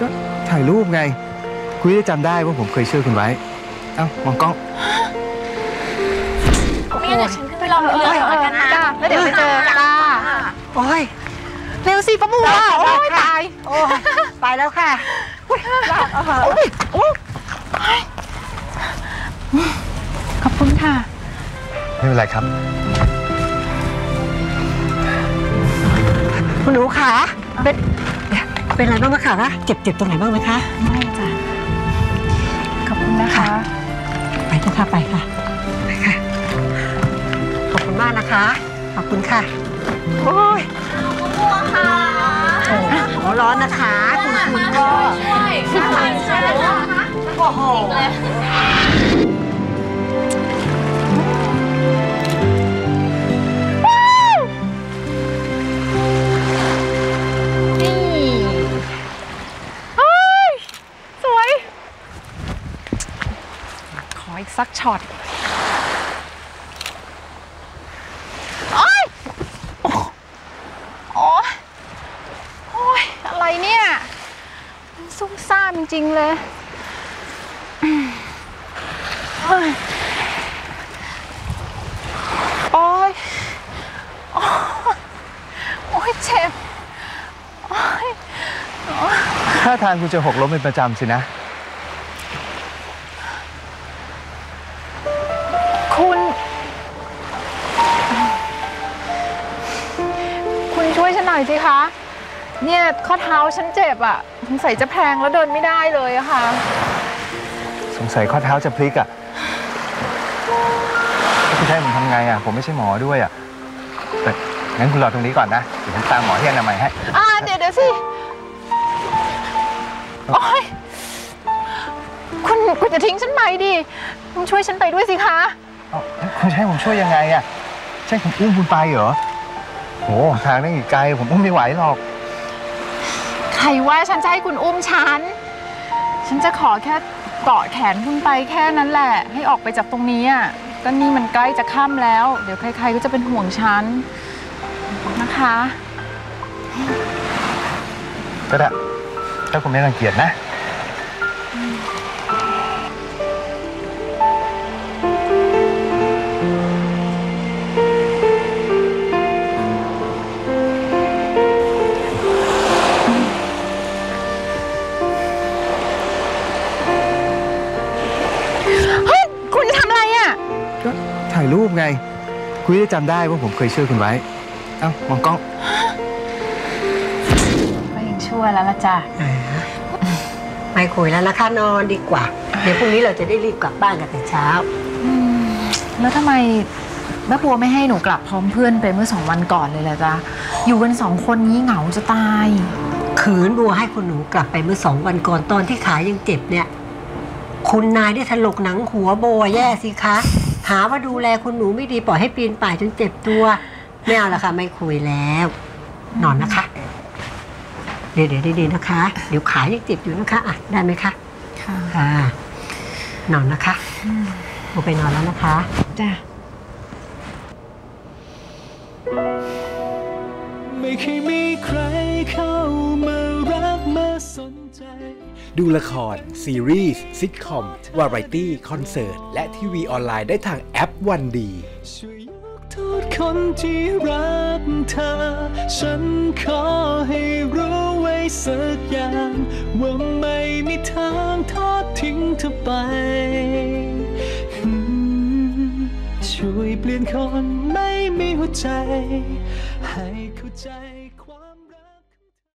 ก็ถ่ายรูปไง คุณจะจำได้ว่าผมเคยช่วยคุณไว้ เอ้ามองกล้องไม่งั้นเดี๋ยวฉันขึ้นไปรอเรือก่อนแล้วกันนะจ้าแล้วเดี๋ยวไปเจอจ้าโอ้ยเร็วสิป้าบัวโอ้ยตายโอ้ยไปแล้วค่ะขอบคุณค่ะ ไม่เป็นไรครับ คุณหนูขาเป็น เป็นอะไรบ้างไหมคะนะเจ็บเจ็บตรงไหนบ้างไหมคะไม่จ้ะขอบคุณนะคะ ไปเถอะค่ะไปค่ะไปค่ะ ขอบคุณมากนะคะ ขอบคุณค่ะ โอ้ยบัวค่ะหัวร้อนนะคะ คุณคุณก็ช่วยช่วยช่วยเลยนะคะโอ้โห ออีกสักช็อตโอ้ยโอ้โอ้ยโอ้ยอะไรเนี่ย มันซุ่มซ่ามจริงๆเลยโอ้ยโอ้ยโอ้ยเจ็บโอ๊ยถ้าทางคุณจะหกล้มเป็นประจำสินะ อยสิคะ เนี่ยข้อเท้าฉันเจ็บอะ่ะสงสัยจะแพลงแล้วเดินไม่ได้เลยอะค่ะ สงสัยข้อเท้าจะพลิกอะแล้วคุณจะให้ผมทำไงอะ ผมไม่ใช่หมอด้วยอะแต่งั้นคุณรอตรงนี้ก่อนนะ เดี๋ยวผมตามหมอที่อนามัยให้อ่าเดี๋ยวเดี๋ยวสิโอ๊ยคุณคุณจะทิ้งฉันไปดิคุณช่วยฉันไปด้วยสิคะ เอ้าคุณจะให้ผมช่วยยังไงอะใช่ผมอุ้มคุณไปเหรอ โหทางนั่งอีกไกล ผมอุ้มไม่ไหวหรอก ใครว่าฉันจะให้คุณอุ้มฉัน ฉันจะขอแค่เกาะแขนคุณไปแค่นั้นแหละ ให้ออกไปจากตรงนี้อะก็นี่มันใกล้จะค่ำแล้ว เดี๋ยวใคร ๆ ก็จะเป็นห่วงฉันนะคะ ก็ได้ถ้าคุณไม่รังเกียจนะายรูปไง คุณจะจำได้ว่าผมเคยช่วยคุณไว้ เอ้ามองกล้องก็ยังชั่วแล้วละจ้ะไม่คุยแล้วนะคะนอนดีกว่า เดี๋ยวพรุ่งนี้เราจะได้รีบกลับบ้านกันแต่เช้า แล้วทำไมแม่บัวไม่ให้หนูกลับพร้อมเพื่อนไปเมื่อสองวันก่อนเลยล่ะจ๊ะ อยู่กันสองคนนี้เหงาจะตาย ขืนบัวให้คุณหนูกลับไปเมื่อสองวันก่อนตอนที่ขายังเจ็บเนี่ย คุณนายได้ถลกหนังหัวโบแย่สิคะ หาว่าดูแลคุณหนูไม่ดีปล่อยให้ปีนป่ายจนเจ็บตัวไม่เอาละค่ะ ไม่คุยแล้ว นอนนะคะ เดี๋ยวเดี๋ยวดีๆนะคะ เดี๋ยวขายังเจ็บอยู่นะคะอะได้ไหมคะค่ะค่ะนอนนะคะโบไปนอนแล้วนะคะจ้ะไม่เคยมีใครเข้ามารักมาสนใจ ดูละคร ซีรีส์ซิทคอม วาไรตี้ คอนเสิร์ต และทีวีออนไลน์ได้ทางแอปวันดีช่วยยกโทษคนที่รักเธอ ฉันขอให้รู้ไว้สักอย่างว่าไม่มีทางทอดทิ้งเธอไป ช่วยเปลี่ยนคนไม่มีหัวใจ ให้เข้าใจ